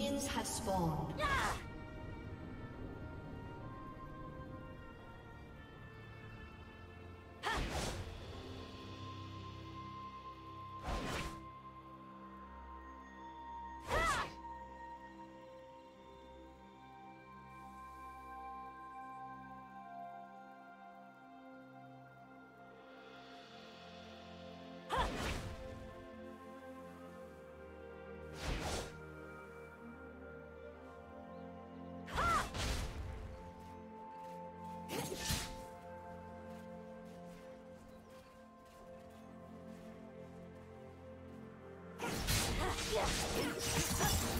Minions have spawned. Yeah.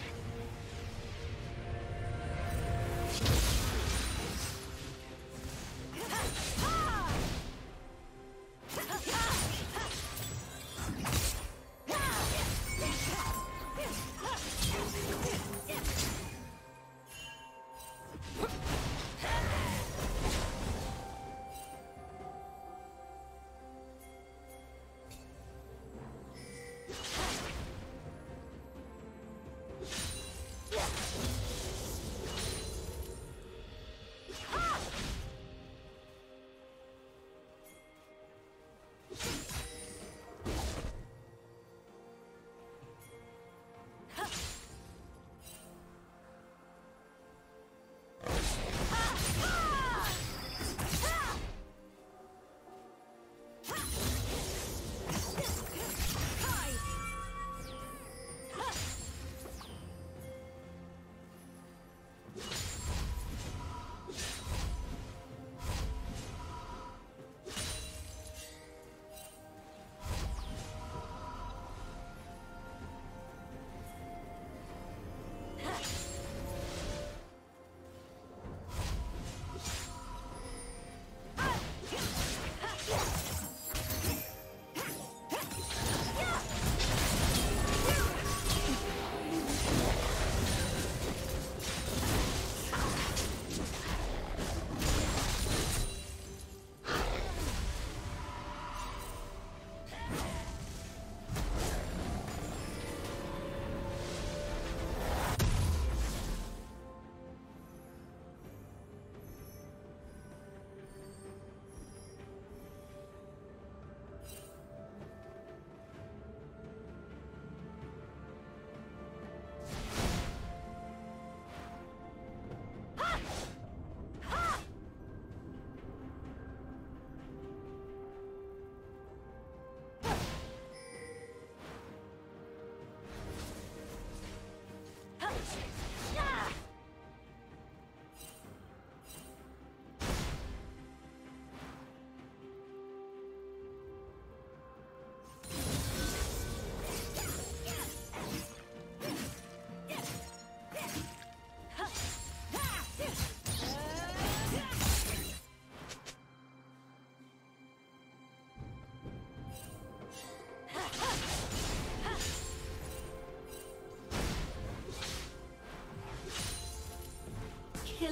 Huh.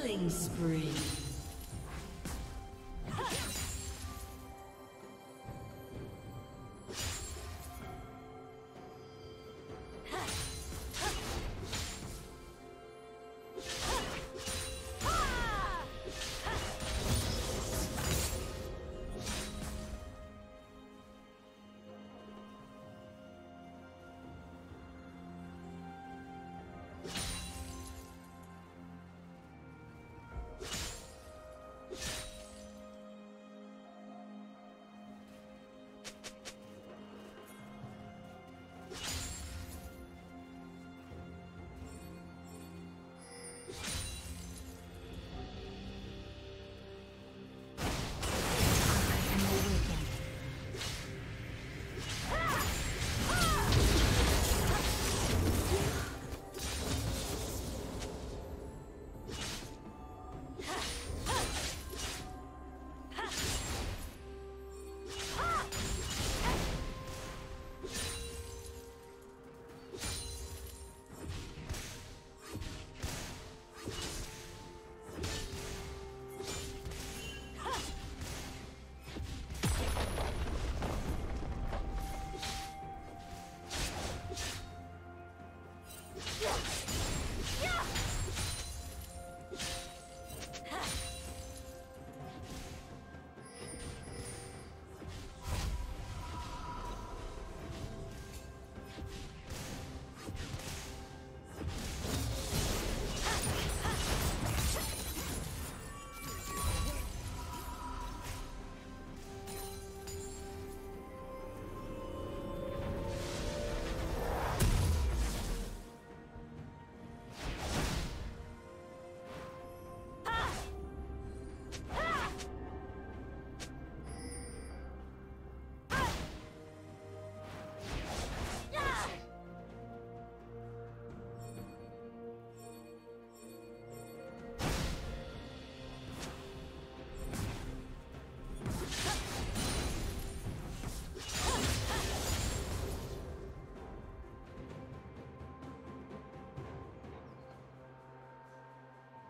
Killing spree.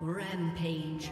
Rampage.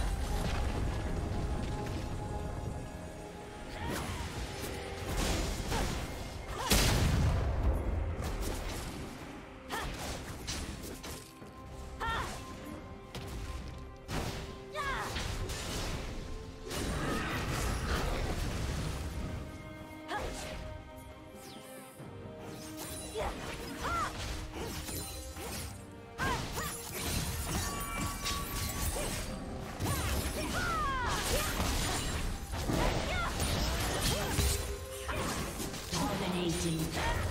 killing.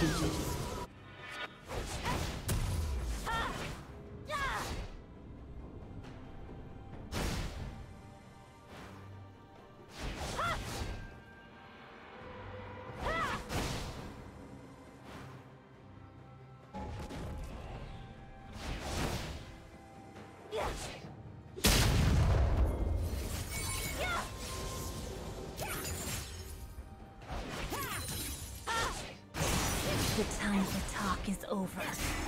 The is over.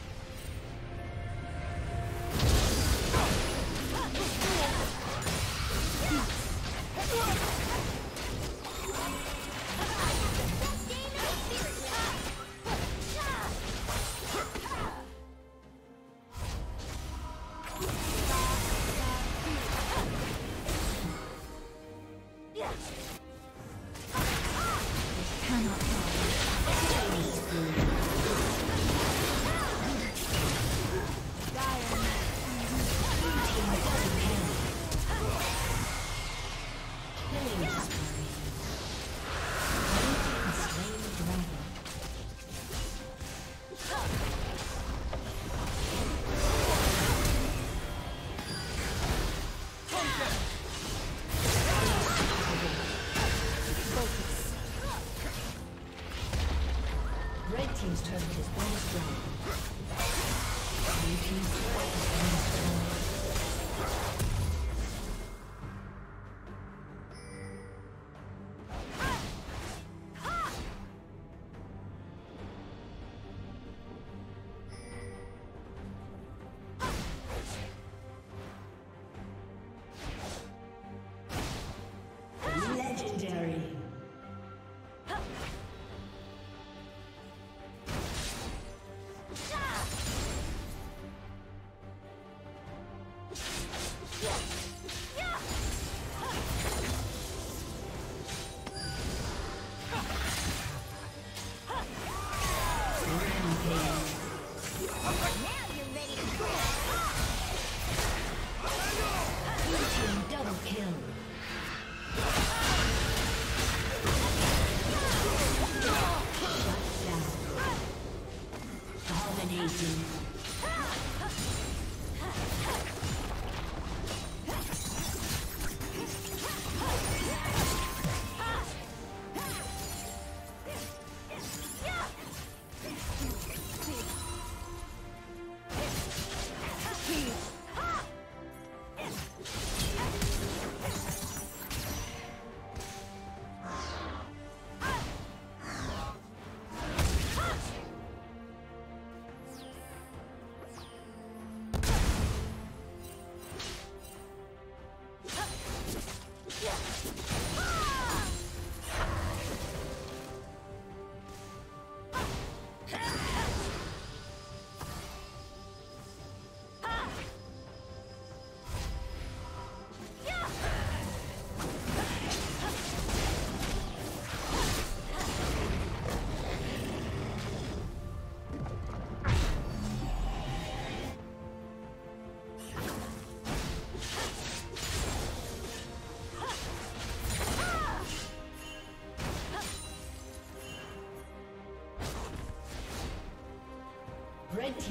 Dominating.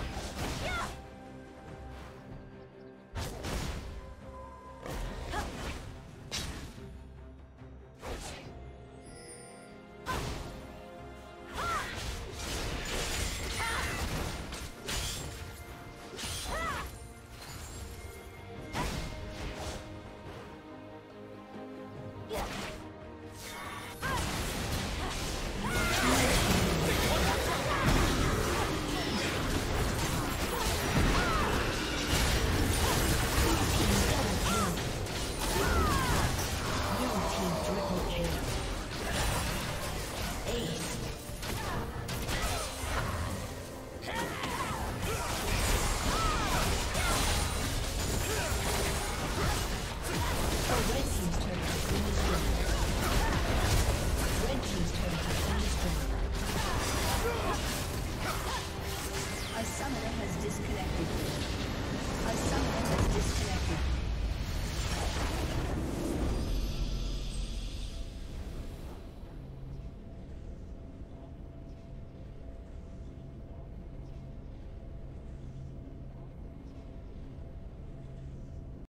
Red